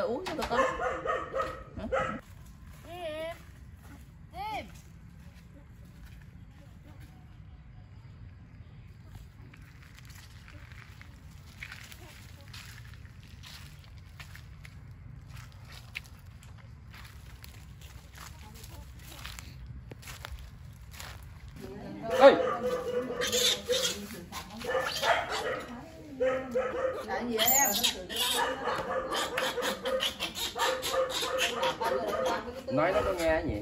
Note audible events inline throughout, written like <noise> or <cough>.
uống cho được con. Ơi Là gì nói nó có nghe nhỉ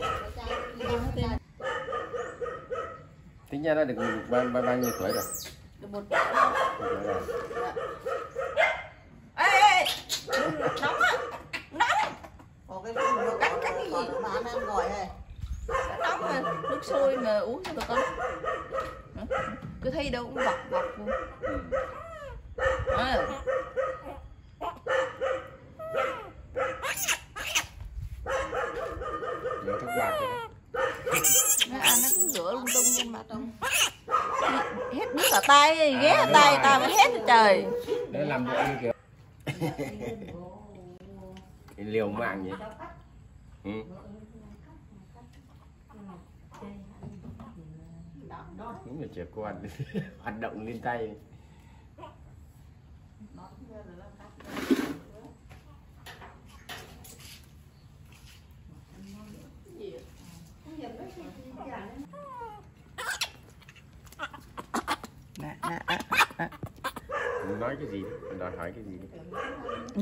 tính ra nó được bao, bao, bao nhiêu tuổi rồi Được một tuổi rồi? Ê, ê, ê. Nóng á Nóng Có cái Cắt- cắt cái gì? mà anh ăn gọi này Nóng mà Nước sôi mà uống cho được con Hả? Cứ thấy đâu cũng vọc vọc ừ. à. Nhớ thuốc bạc rồi đó. Nó ăn nó cứ rửa lung tung lên mặt không Hết nước cả tay ghé cả tay ta mới hết trời. Để làm bộ như kiểu cái liều mạng nhỉ ừ. đúng là trẻ con. <laughs> Hoạt động lên tay Nè, nè, à, à nói cái gì đòi hỏi cái gì đấy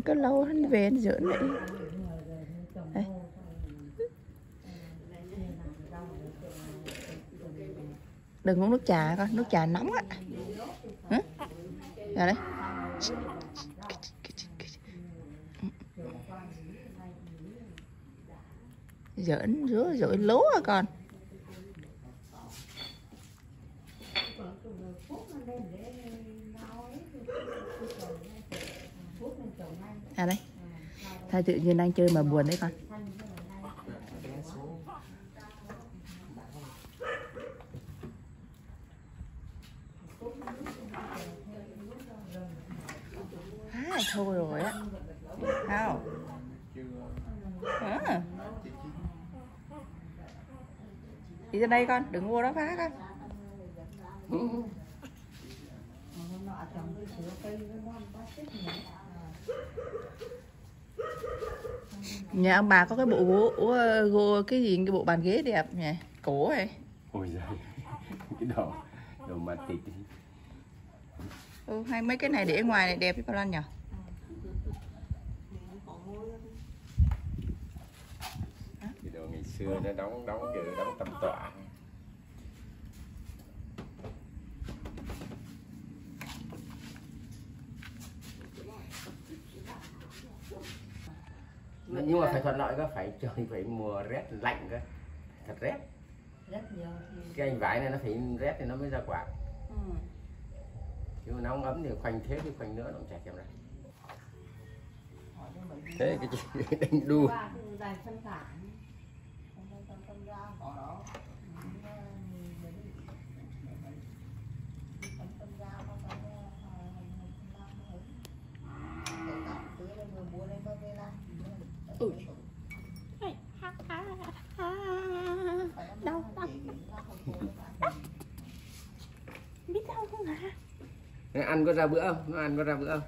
Cứ lâu hắn về anh giỡn vậy Đây. Đừng uống nước trà con, nước trà nóng á. Hả? Ra đây. Giỡn rứa rưỡi lố à con. À đây. Thay tự nhiên đang chơi mà buồn đấy con. À, thôi rồi á. Sao? À. Đi ra đây con, đừng mua đó phá con. Nhà ông bà có cái bộ gỗ, gỗ, cái gì cái bộ bàn ghế đẹp nhỉ? Cổ này ôi giời cái đồ đồ mà tịt ừ, hay mấy cái này để ngoài này đẹp với con Lan nhỉ? Cái đồ ngày xưa nó đóng đóng kiểu đóng tầm tọa nhưng mà phải thuận lợi cơ phải trời phải mùa rét lạnh cơ. Thật rét. Rất nhiều thì cái anh vải này nó phải rét thì nó mới ra quả. Ừ. chứ mà nóng ấm thì khoanh thế thì khoanh nữa nó cũng chả kèm ra. Thế cái chị <laughs> đánh đu qua cái đài phân tản không có tâm tâm ra có đó Ừ, bệnh- tâm tâm ra nó có, ờ, làm ấy. Để cắt tưới lên rồi mua lên bao nhiêu năm. Ui. Đau, đau. biết đâu không hả? Nó ăn có ra bữa không? Nó ăn có ra bữa không?